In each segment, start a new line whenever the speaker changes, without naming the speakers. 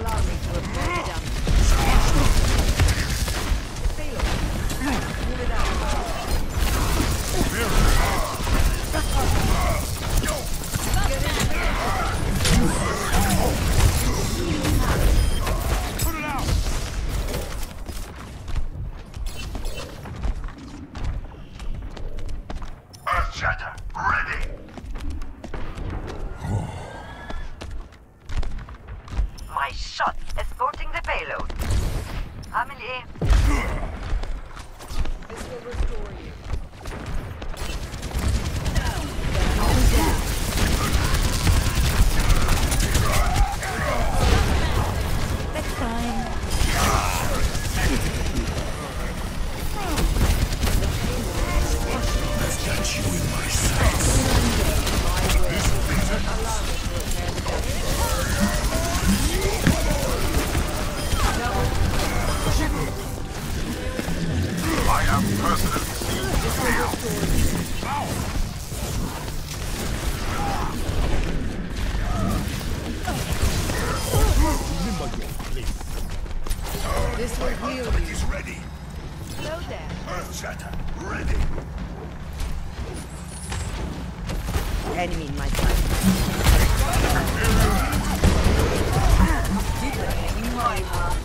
alarming.
there. have precedence. Remember your place.
This will heal you.
is ready.
Slow down.
Earth shatter, ready.
Enemy in my sight.
Deeper in my
heart.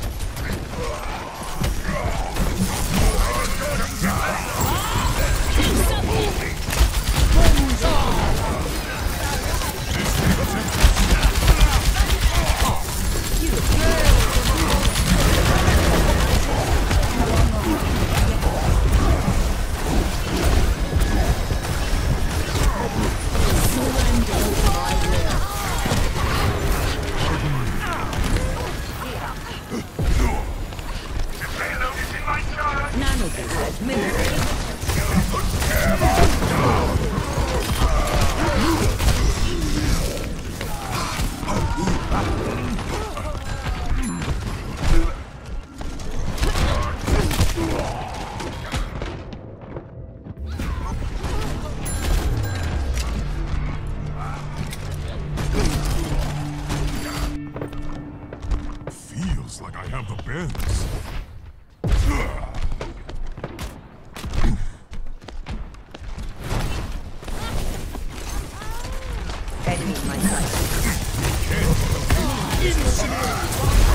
準備をし。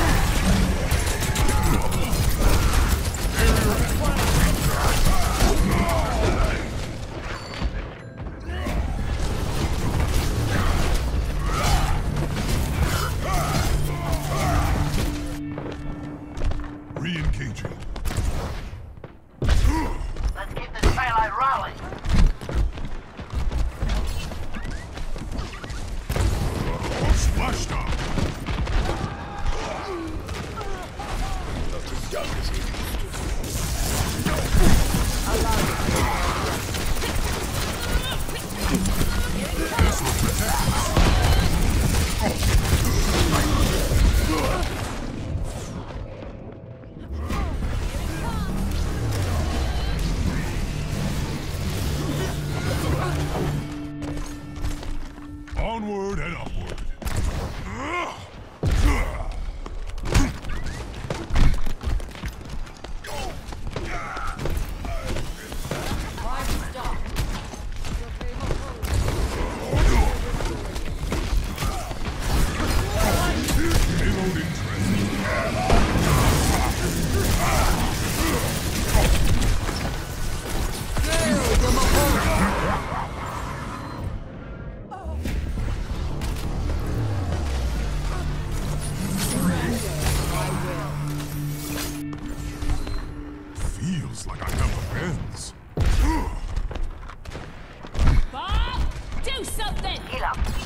young
as he something!
Heal up.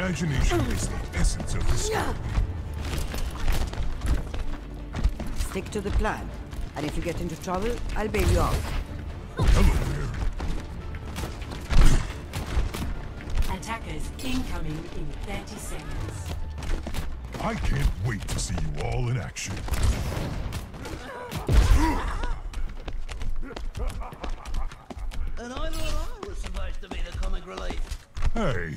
Imagination is the essence of this.
Stick to the plan. And if you get into trouble, I'll bail you out.
Hello there.
Attackers incoming in 30 seconds.
I can't wait to see you all in action.
And I thought I was supposed to be the comic relief.
Hey,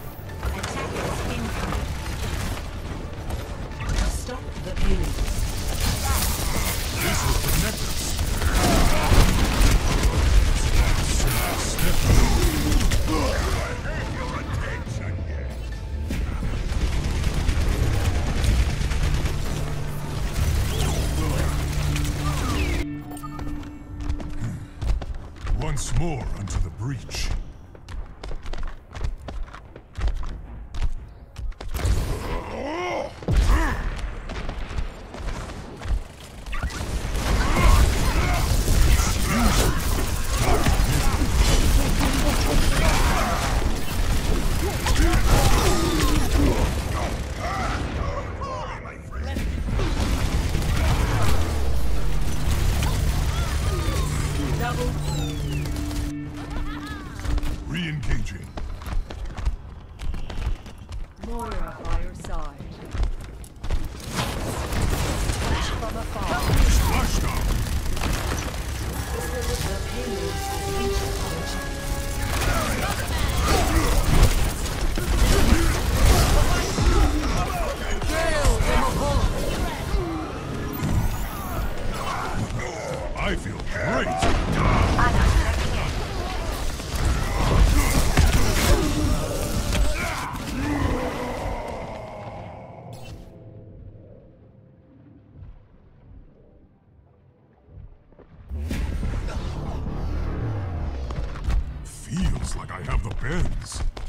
Like I have the bends.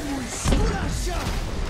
Active. This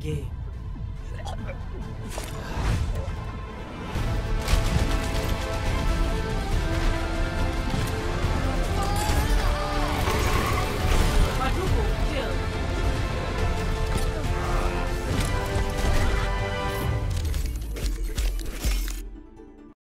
game.